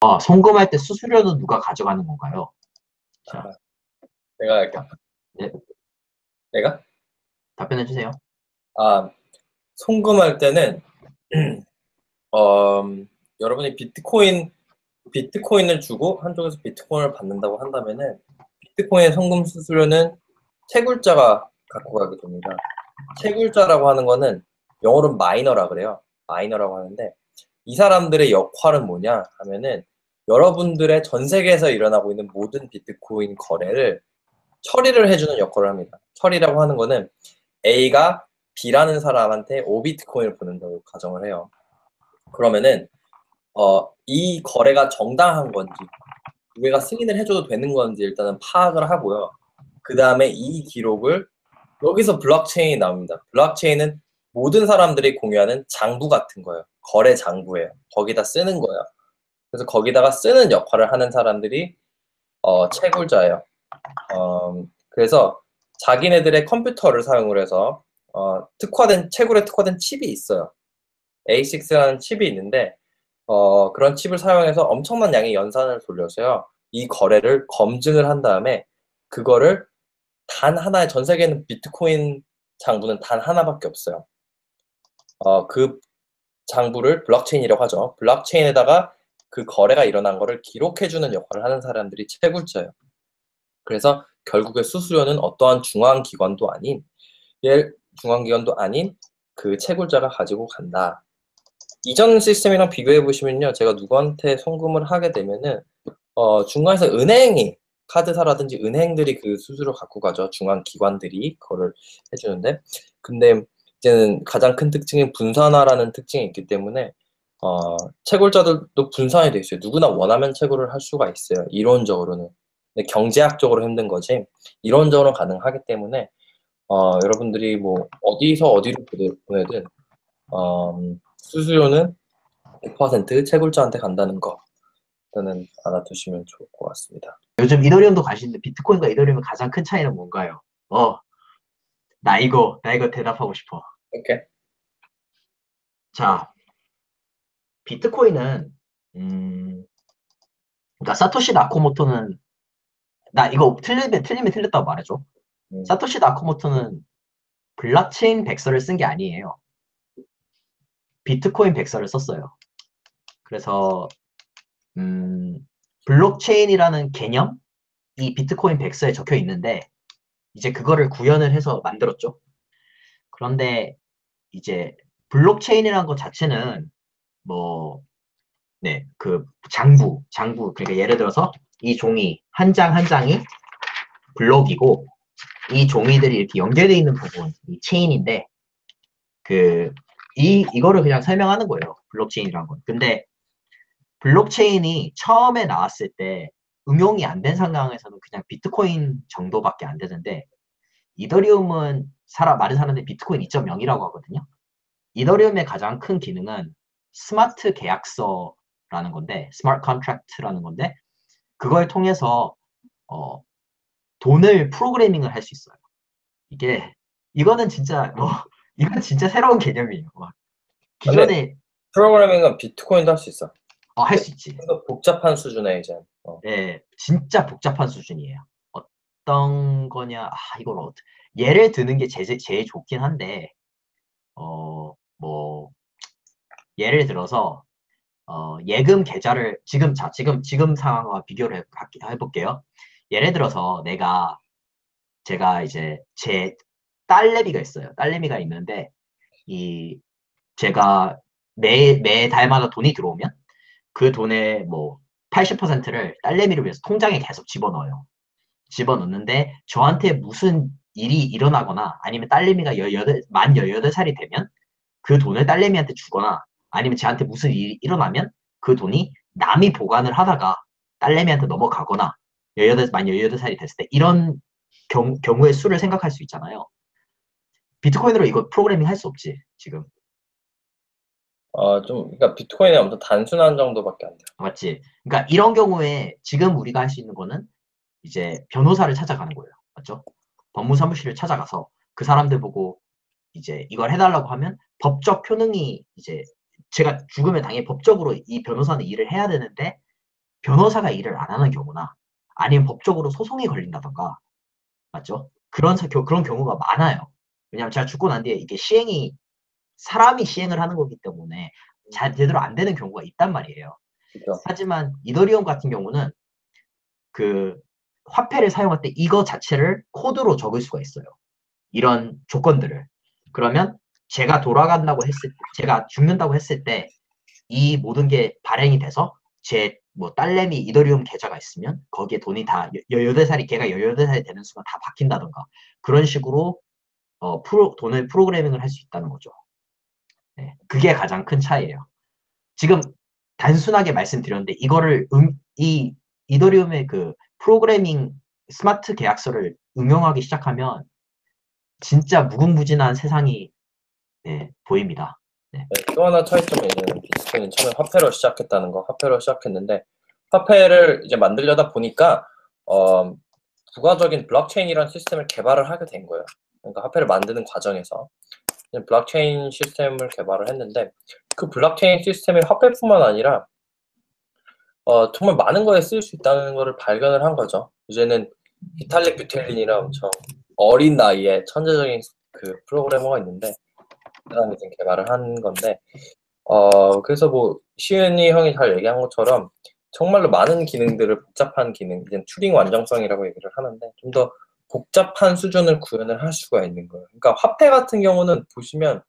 어, 송금할 때 수수료는 누가 가져가는 건가요? 자, 아, 내가 할게. 네. 내가? 답변해 주세요. 아, 송금할 때는 어, 여러분이 비트코인 비트코인을 주고 한쪽에서 비트코인을 받는다고 한다면은 비트코인의 송금 수수료는 채굴자가 갖고 가게 됩니다. 채굴자라고 하는 거는 영어로는 마이너라 그래요. 마이너라고 하는데 이 사람들의 역할은 뭐냐 하면은 여러분들의 전 세계에서 일어나고 있는 모든 비트코인 거래를 처리를 해주는 역할을 합니다. 처리라고 하는 거는 A가 B라는 사람한테 5비트코인을 보낸다고 가정을 해요. 그러면은 어, 이 거래가 정당한 건지 우리가 승인을 해줘도 되는 건지 일단은 파악을 하고요. 그 다음에 이 기록을 여기서 블록체인이 나옵니다. 블록체인은 모든 사람들이 공유하는 장부 같은 거예요. 거래 장부예요. 거기다 쓰는 거예요. 그래서 거기다가 쓰는 역할을 하는 사람들이 어, 채굴자예요. 어, 그래서 자기네들의 컴퓨터를 사용을 해서 어, 특화된 채굴에 특화된 칩이 있어요. A6라는 칩이 있는데 어, 그런 칩을 사용해서 엄청난 양의 연산을 돌려서요. 이 거래를 검증을 한 다음에 그거를 단 하나의 전 세계는 비트코인 장부는 단 하나밖에 없어요. 어, 그 장부를 블록체인이라고 하죠. 블록체인에다가 그 거래가 일어난 거를 기록해주는 역할을 하는 사람들이 채굴자예요. 그래서 결국에 수수료는 어떠한 중앙기관도 아닌 예, 중앙기관도 아닌 그 채굴자가 가지고 간다. 이전 시스템이랑 비교해 보시면요. 제가 누구한테 송금을 하게 되면은 어, 중간에서 은행이 카드사라든지 은행들이 그 수수료 갖고 가죠. 중앙기관들이 그거를 해주는데 근데 이제는 가장 큰 특징인 분산화라는 특징이 있기 때문에 어, 채굴자들도 분산이 돼 있어요. 누구나 원하면 채굴을 할 수가 있어요. 이론적으로는. 근데 경제학적으로 힘든 거지 이론적으로 가능하기 때문에 어, 여러분들이 뭐 어디서 어디로 보내든 어, 수수료는 100% 채굴자한테 간다는 거 일단은 알아두시면 좋을 것 같습니다. 요즘 이더리움도 가시는데 비트코인과 이더리움의 가장 큰 차이는 뭔가요? 어, 나 이거, 나 이거 대답하고 싶어. 오케이. 자, 비트코인은, 음, 그러니까 사토시 나코모토는, 나 이거 틀리면, 틀리면 틀렸다고 말해줘. 음. 사토시 나코모토는 블록체인 백서를 쓴 게 아니에요. 비트코인 백서를 썼어요. 그래서, 음, 블록체인이라는 개념? 이 비트코인 백서에 적혀 있는데, 이제 그거를 구현을 해서 만들었죠. 그런데 이제 블록체인이라는 것 자체는 뭐, 네, 그 장부, 장부, 그러니까 예를 들어서 이 종이 한 장 한 장이 블록이고 이 종이들이 이렇게 연결되어 있는 부분, 이 체인인데 그 이 이거를 그냥 설명하는 거예요. 블록체인이라는 건. 근데 블록체인이 처음에 나왔을 때 응용이 안 된 상황에서는 그냥 비트코인 정도밖에 안 되는데 이더리움은 사람 많은 사람들이 비트코인 2.0이라고 하거든요. 이더리움의 가장 큰 기능은 스마트 계약서라는 건데, smart contract라는 건데, 그걸 통해서 어, 돈을 프로그래밍을 할 수 있어요. 이게 이거는 진짜 뭐 이건 진짜 새로운 개념이에요. 막 기존에 프로그래밍은 비트코인도 할 수 있어. 어, 할 수 있지. 복잡한 수준의 이제. 어. 네, 진짜 복잡한 수준이에요. 어떤 거냐, 아, 이걸 어떻게, 예를 드는 게 제일, 제일 좋긴 한데, 어, 뭐, 예를 들어서, 어, 예금 계좌를, 지금, 자, 지금, 지금 상황과 비교를 해, 해볼게요. 예를 들어서 내가, 제가 이제 제 딸내미가 있어요. 딸내미가 있는데, 이, 제가 매, 매 달마다 돈이 들어오면, 그 돈의 뭐, 80%를 딸내미를 위해서 통장에 계속 집어넣어요. 집어넣는데 저한테 무슨 일이 일어나거나 아니면 딸내미가 18, 만 18살이 되면 그 돈을 딸내미한테 주거나 아니면 저한테 무슨 일이 일어나면 그 돈이 남이 보관을 하다가 딸내미한테 넘어가거나 18, 만 18살이 됐을 때 이런 경, 경우의 수를 생각할 수 있잖아요. 비트코인으로 이거 프로그래밍 할 수 없지, 지금. 어, 좀, 그러니까 비트코인이 엄청 단순한 정도밖에 안 돼요. 맞지? 그러니까 이런 경우에 지금 우리가 할 수 있는 거는 이제 변호사를 찾아가는 거예요. 맞죠? 법무사무실을 찾아가서 그 사람들 보고 이제 이걸 해달라고 하면 법적 효능이 이제 제가 죽으면 당연히 법적으로 이 변호사는 일을 해야 되는데 변호사가 일을 안 하는 경우나 아니면 법적으로 소송이 걸린다던가 맞죠? 그런 그런 경우가 많아요. 왜냐하면 제가 죽고 난 뒤에 이게 시행이 사람이 시행을 하는 거기 때문에 잘 제대로 안 되는 경우가 있단 말이에요. 그죠. 하지만 이더리움 같은 경우는 그 화폐를 사용할 때 이거 자체를 코드로 적을 수가 있어요. 이런 조건들을. 그러면 제가 돌아간다고 했을 때, 제가 죽는다고 했을 때 이 모든 게 발행이 돼서 제 뭐 딸내미 이더리움 계좌가 있으면 거기에 돈이 다 18살이 걔가 18살이 되는 순간 다 박힌다던가 그런 식으로 어, 프로, 돈을 프로그래밍을 할 수 있다는 거죠. 네, 그게 가장 큰 차이예요. 지금 단순하게 말씀드렸는데 이거를 음, 이 이더리움의 그 프로그래밍 스마트 계약서를 응용하기 시작하면 진짜 무궁무진한 세상이 네, 보입니다. 네, 또 하나 차이점이 있는 비트코인은 처음에 화폐로 시작했다는 거, 화폐로 시작했는데 화폐를 이제 만들려다 보니까 어, 부가적인 블록체인이라는 시스템을 개발을 하게 된 거예요. 그러니까 화폐를 만드는 과정에서 블록체인 시스템을 개발을 했는데 그 블록체인 시스템이 화폐뿐만 아니라 어, 정말 많은 거에 쓰일 수 있다는 것을 발견을 한 거죠. 이제는 비탈릭 부테린이라 엄청 어린 나이에 천재적인 그 프로그래머가 있는데 그 사람이 지금 개발을 한 건데 어 그래서 뭐 시은이 형이 잘 얘기한 것처럼 정말로 많은 기능들을 복잡한 기능, 이제 튜링 완전성이라고 얘기를 하는데 좀 더 복잡한 수준을 구현을 할 수가 있는 거예요. 그러니까 화폐 같은 경우는 보시면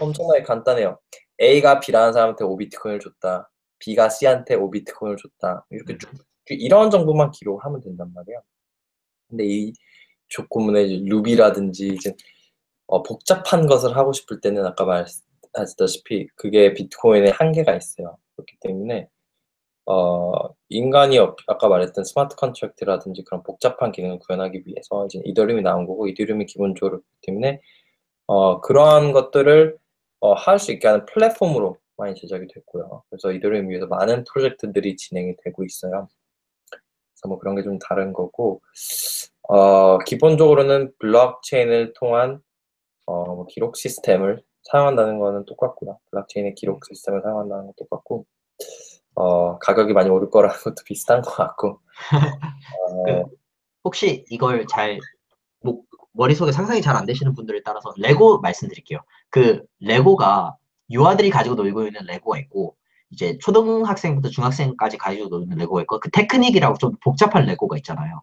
엄청나게 간단해요. A가 B라는 사람한테 5비트코인을 줬다. B가 C한테 5비트코인을 줬다. 이렇게 쭉 이런 정도만 기록을 하면 된단 말이에요. 근데 이 조건문에 이제 루비라든지 이제 어, 복잡한 것을 하고 싶을 때는 아까 말했다시피 그게 비트코인의 한계가 있어요. 그렇기 때문에 어, 인간이 어- 아까 말했던 smart contract라든지 그런 복잡한 기능을 구현하기 위해서 이제 이더리움이 나온 거고 이더리움이 기본적으로 그렇기 때문에 어, 그러한 것들을 어, 할 수 있게 하는 플랫폼으로 많이 제작이 됐고요. 그래서 이더리움 위에서 많은 프로젝트들이 진행이 되고 있어요. 그래서 뭐 그런 게 좀 다른 거고 어, 기본적으로는 블록체인을 통한 어, 뭐 기록 시스템을 사용한다는 거는 똑같고요. 블록체인의 기록 시스템을 사용한다는 건 똑같고, 어, 가격이 많이 오를 거라는 것도 비슷한 것 같고, 어, 혹시 이걸 잘 뭐, 머릿속에 상상이 잘 안 되시는 분들에 따라서 레고로 말씀드릴게요. 그 레고가 유아들이 가지고 놀고 있는 레고가 있고 이제 초등학생부터 중학생까지 가지고 놀는 레고가 있고 그 테크닉이라고 좀 복잡한 레고가 있잖아요.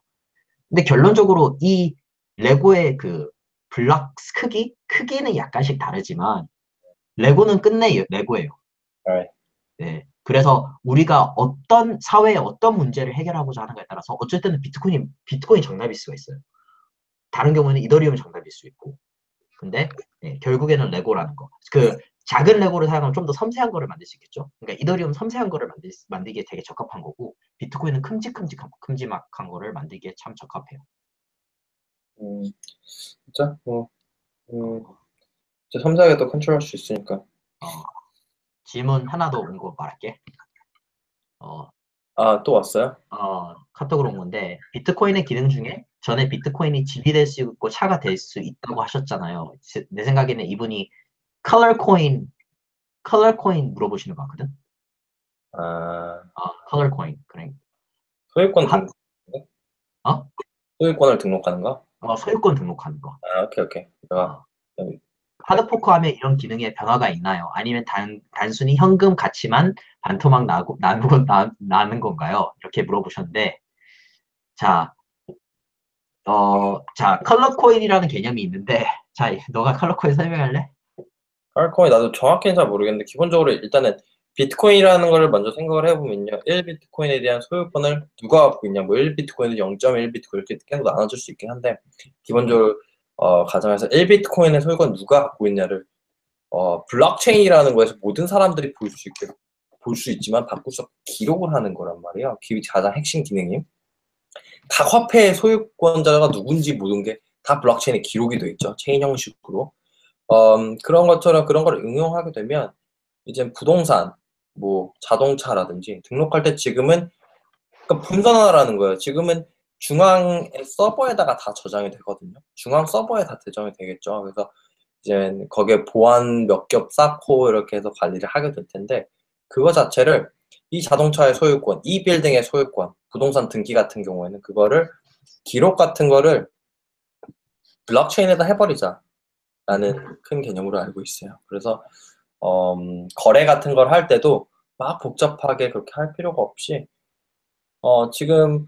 근데 결론적으로 이 레고의 그 블럭 크기 크기는 약간씩 다르지만 레고는 끝내 레고예요. 네. 네. 그래서 우리가 어떤 사회에 어떤 문제를 해결하고자 하는가에 따라서 어쩔 때는 비트코인이 비트코인 정답일 수가 있어요. 다른 경우에는 이더리움이 정답일 수 있고. 근데 네, 결국에는 레고라는 거. 그 작은 레고를 사용하면 좀 더 섬세한 거를 만들 수 있겠죠. 그러니까 이더리움 섬세한 거를 만들, 만들기에 되게 적합한 거고 비트코인은 큼직큼직한 큼지막한 거를 만들기에 참 적합해요. 음, 진짜 뭐, 음, 이제 섬세하게 또 컨트롤할 수 있으니까. 어, 질문 하나 더 온 거 말할게. 어, 아, 또 왔어요? 어, 카톡으로 온 건데 비트코인의 기능 중에 전에 비트코인이 집이 될 수 있고 차가 될 수 있다고 하셨잖아요. 제- 내 생각에는 이분이 컬러 코인 컬러 코인 물어보시는 것 같거든. 아, 아, 컬러 코인. 그래. 소유권 하- 등록, 어? 소유권을 등록하는 거? 어, 소유권 등록하는 거. 아, 오케이, 오케이. 내가, 어. 하드포크 하면 이런 기능에 변화가 있나요? 아니면 단, 단순히 현금 가치만 반토막 나고, 나누고, 나, 나는 건가요? 이렇게 물어보셨는데, 자, 어, 자, 컬러 코인이라는 개념이 있는데, 자, 너가 컬러 코인 설명할래? 알코인 나도 정확히는 잘 모르겠는데 기본적으로 일단은 비트코인이라는 걸 먼저 생각을 해보면요. 1비트코인에 대한 소유권을 누가 갖고 있냐, 뭐 1비트코인은 0.1비트코인 이렇게 계속 나눠줄 수 있긴 한데 기본적으로 어, 가정에서 1비트코인의 소유권 누가 갖고 있냐를 어, 블록체인이라는 거에서 모든 사람들이 볼 수 있게 볼 수 있지만 없게 기록을 하는 거란 말이에요. 기 가장 핵심 기능이 다 화폐의 소유권자가 누군지 모든 게 다 블록체인에 기록이 돼 있죠. 체인 형식으로. 음, 그런 것처럼 그런 걸 응용하게 되면 이제 부동산, 뭐 자동차라든지 등록할 때 지금은 그러니까 분산화라는 거예요. 지금은 중앙 서버에다가 다 저장이 되거든요. 중앙 서버에 다 저장이 되겠죠. 그래서 이제 거기에 보안 몇 겹 쌓고 이렇게 해서 관리를 하게 될 텐데 그거 자체를 이 자동차의 소유권, 이 빌딩의 소유권, 부동산 등기 같은 경우에는 그거를 기록 같은 거를 블록체인에다 해버리자. 라는 큰 개념으로 알고 있어요. 그래서 어, 음, 거래 같은 걸 할 때도 막 복잡하게 그렇게 할 필요가 없이 어, 지금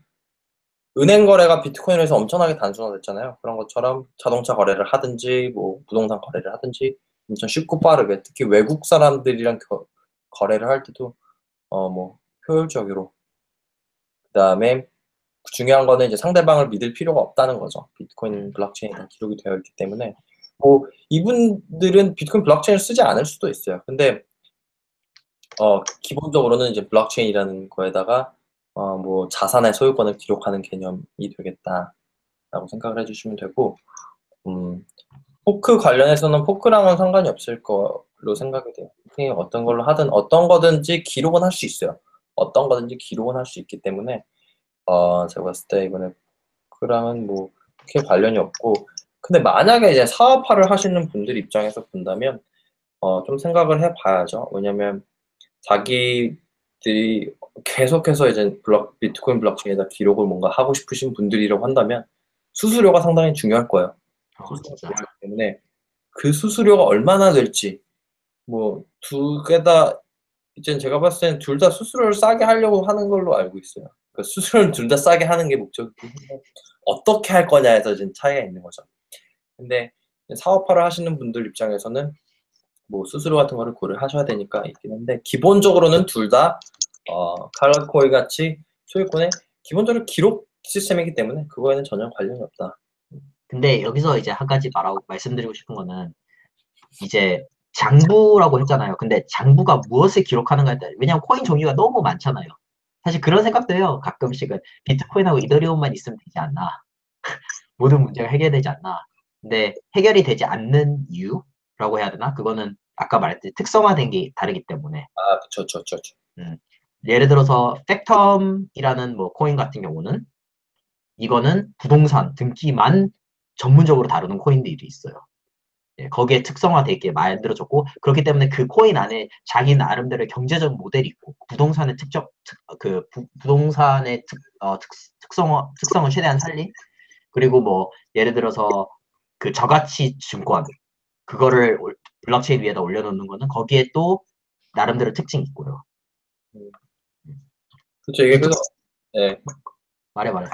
은행 거래가 비트코인에서 엄청나게 단순화됐잖아요. 그런 것처럼 자동차 거래를 하든지 뭐 부동산 거래를 하든지 엄청 쉽고 빠르게 특히 외국 사람들이랑 거, 거래를 할 때도 어, 뭐 효율적으로 그다음에 중요한 거는 이제 상대방을 믿을 필요가 없다는 거죠. 비트코인 블록체인이 다 기록이 되어 있기 때문에 뭐 이분들은 비트코인 블록체인을 쓰지 않을 수도 있어요. 근데 어 기본적으로는 이제 블록체인이라는 거에다가 어 뭐 자산의 소유권을 기록하는 개념이 되겠다라고 생각을 해주시면 되고 음 포크 관련해서는 fork랑은 상관이 없을 걸로 생각이 돼요. 어떤 걸로 하든 어떤 거든지 기록은 할 수 있어요. 어떤 거든지 기록은 할 수 있기 때문에 어 제가 봤을 때 이번에 포크랑은 뭐 크게 관련이 없고 근데 만약에 이제 사업화를 하시는 분들 입장에서 본다면 어, 좀 생각을 해봐야죠. 왜냐면 자기들이 계속해서 이제 블록, 비트코인 블록체인에다 기록을 뭔가 하고 싶으신 분들이라고 한다면 수수료가 상당히 중요할 거예요. 어, 진짜. 때문에 그 수수료가 얼마나 될지 뭐 두 개 다 이제 제가 봤을 때는 둘 다 수수료를 싸게 하려고 하는 걸로 알고 있어요. 그 수수료를 둘 다 싸게 하는 게 목적이긴 한데 어떻게 할 거냐에서 지금 차이가 있는 거죠. 근데 사업화를 하시는 분들 입장에서는 뭐 수수료 같은 거를 고려하셔야 되니까 있긴 한데 기본적으로는 둘다 어, 칼라코이 같이 소유권의 기본적으로 기록 시스템이기 때문에 그거에는 전혀 관련이 없다. 근데 여기서 이제 한 가지 말하고 말씀드리고 싶은 거는 이제 장부라고 했잖아요. 근데 장부가 무엇을 기록하는가에 따라 왜냐하면 코인 종류가 너무 많잖아요. 사실 그런 생각도 해요. 가끔씩은 비트코인하고 이더리움만 있으면 되지 않나. 모든 문제가 해결되지 않나. 근데 해결이 되지 않는 이유라고 해야 되나? 그거는 아까 말했듯이 특성화된 게 다르기 때문에. 아, 그쵸, 그쵸, 그쵸. 음. 예를 들어서 Factom이라는 뭐 코인 같은 경우는 이거는 부동산 등기만 전문적으로 다루는 코인들이 있어요. 예, 거기에 특성화되게 만들어졌고 그렇기 때문에 그 코인 안에 자기 나름대로의 경제적 모델이 있고 부동산의 특적 특, 그 부, 동산의 특, 어, 특, 특성 특성을 최대한 살린 그리고 뭐 예를 들어서 그 저가치 증권 그거를 블록체인 위에다 올려놓는 거는 거기에 또 나름대로 특징이 있고요. 그렇죠. 이게 그래서 네. 말해 말해.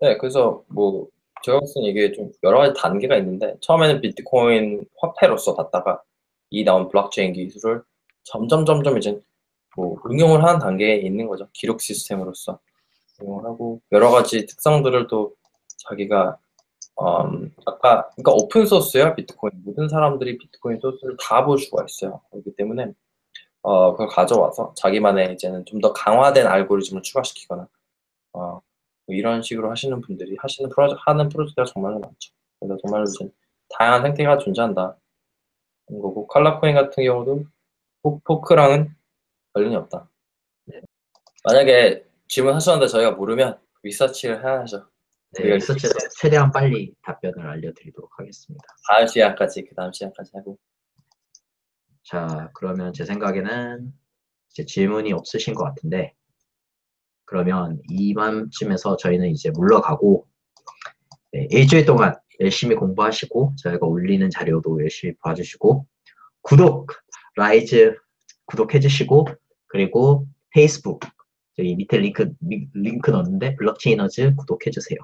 네, 그래서 뭐 제가 봤을 때 이게 좀 여러 가지 단계가 있는데 처음에는 비트코인 화폐로서 갔다가 이 나온 블록체인 기술을 점점 점점 이제 뭐 응용을 하는 단계에 있는 거죠. 기록 시스템으로서 응용을 하고 여러 가지 특성들을 또 자기가 음, 아까 그러니까 오픈 소스야 비트코인 모든 사람들이 비트코인 소스를 다 볼 수가 있어요. 그렇기 때문에 어, 그걸 가져와서 자기만의 이제는 좀 더 강화된 알고리즘을 추가시키거나 어, 뭐 이런 식으로 하시는 분들이 하시는 프로젝트 하는 프로젝트가 정말로 많죠. 그래서 정말로 이제 다양한 생태가 존재한다. 거고 칼라코인 같은 경우도 fork랑은 관련이 없다. 네. 만약에 질문하셨는데 저희가 모르면 리서치를 해야죠. 네, 리서치에서 최대한 빨리 답변을 알려드리도록 하겠습니다. 다음 시간까지 그 다음 시간까지 하고. 자, 그러면 제 생각에는 이제 질문이 없으신 것 같은데 그러면 이맘쯤에서 저희는 이제 물러가고 네, 일주일 동안 열심히 공부하시고 저희가 올리는 자료도 열심히 봐주시고 구독, likes 구독해주시고 그리고 페이스북 저기 밑에 링크 링크 넣었는데 블록체인어즈 구독해주세요.